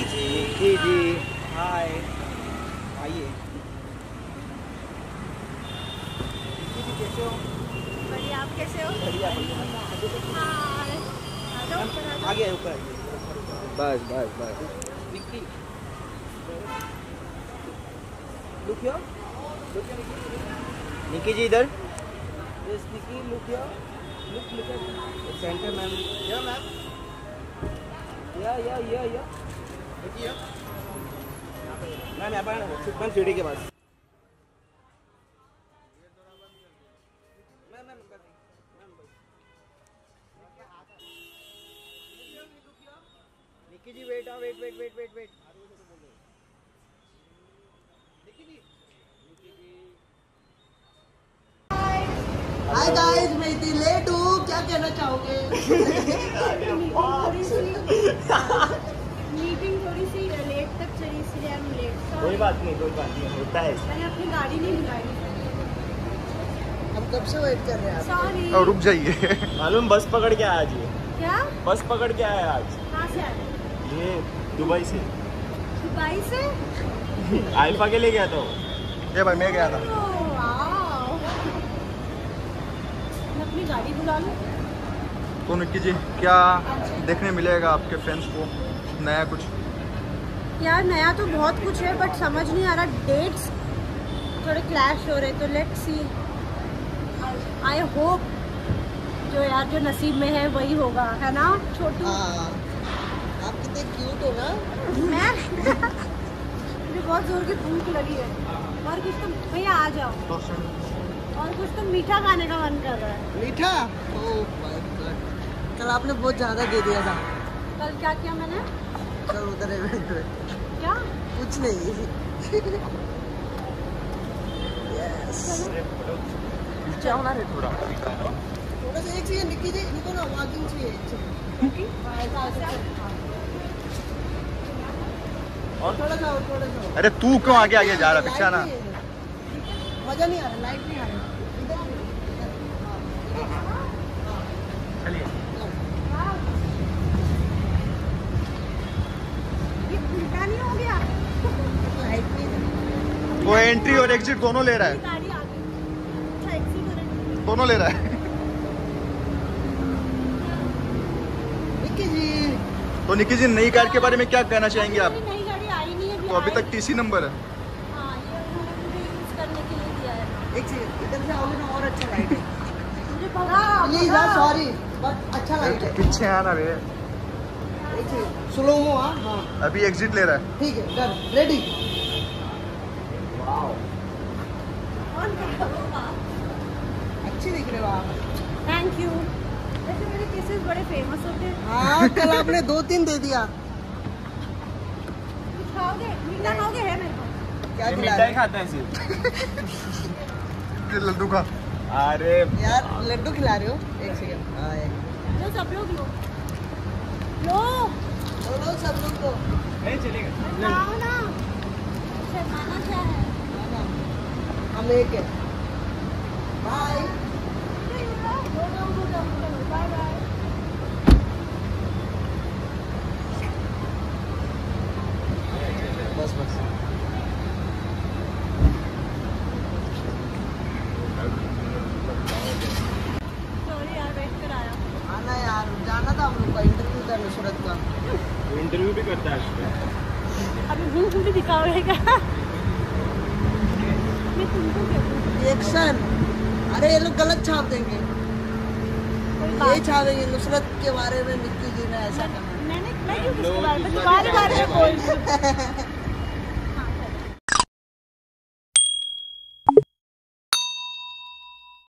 कीजिए। कीजिए हाय। आइए। कैसे हो? आप कैसे हो? आगे ऊपर बस बस जी इधर। Yes Nikki look look centre ma'am या मैम या या या या मैम यहाँ पर मैम सीढ़ी के पास Nikki ji wait wait wait wait wait wait hi guys मैं इतनी लेट हूँ। क्या कहना चाहोगे थोड़ी सी मीटिंग थोड़ी सी लेट तक चली इसलिए हम लेट कोई बात नहीं कोई बात नहीं होता है। मैंने अपनी गाड़ी नहीं बुलाई हम कब से वेट कर रहे हैं सॉरी और रुक जाइए। मालूम बस पकड़ के आया आज ये। क्या? बस पकड़ के आया आज। कहाँ से ये दुबई से। दुबई से? आइफा के लिए गया था ये भाई मैं गया था। ओह, अपनी गाड़ी बुला लूँ? तो निक्की जी क्या देखने मिलेगा आपके फ्रेंड्स को? नया कुछ? यार नया तो बहुत कुछ है बट समझ नहीं आ रहा डेट्स थोड़े क्लैश हो रहे तो लेट्स सी आई होप जो यार जो नसीब में है वही होगा है ना छोटू? हाँ आप कितने क्यूट हो ना। मैं? मुझे बहुत ज़ोर की भूख लगी है। और कुछ तो भैया आ जाओ। और कुछ तो मीठा खाने का मन कर रहा है। मीठा? कल आपने बहुत ज़्यादा दे दिया था। कल क्या किया मैंने? चल उधर इवेंट में क्या? कुछ नहीं। Yes. थोड़ा थोड़ा? सा एक चाहिए निक्की जी इनको ना वॉकिंग चाहिए और थोड़ा सा और थोड़ा सा। अरे तू क्यों आगे आगे जा रहा पीछे ना। है। मज़ा नहीं आ रहा लाइट नहीं आ रहा इधर ये उल्टा नहीं हो गया लाइट नहीं है। वो एंट्री और एग्जिट दोनों ले रहा है। गाड़ी आ गई। अच्छा एक्सीट हो रही दोनों ले रहा है। तो निक्की जी नई कार के बारे में क्या कहना चाहेंगे आप? नई गाड़ी आई नहीं है तो अभी तक टीसी नंबर है। हाँ ये उन्होंने करने के लिए दिया है। एक इधर से और अच्छा लाइट है। मुझे भगा सॉरी अच्छा लाइट है। पीछे आना रे। स्लो मो हाँ हाँ। अभी एग्जिट ले रहा है। ठीक है डन रेडी अच्छी दिख रहे हो आप थैंक यू वैसे मेरे केसेस बड़े फ़ेमस होते हैं। हाँ कल आपने दो तीन दे दिया। खाओगे? मीठा खाओगे? है मेरे पास क्या खिला रहे खाता है सिर्फ़ लड्डू का अरे यार लड्डू खिला रहे हो? एक सेकंड हाँ एक। लो सब लोग लो। लो। लो लो सब लोग को नहीं चलेगा। खाओ ना शर्माना क्या है है बाय बाय बाय बस बस। सॉरी यार वेट कराया। आना यार जाना था हम लोग का इंटरव्यू था नुसरत का। इंटरव्यू भी करता है अभी मुँह दिखाओगे रिएक्शन अरे ये लोग गलत छाप देंगे। कोई ये छाप छापेंगे नुसरत के बारे में मिट्टी जी ने ऐसा कहा मैंने मैं क्यों किसके बारे में तुम्हारे बारे में बोल हूँ।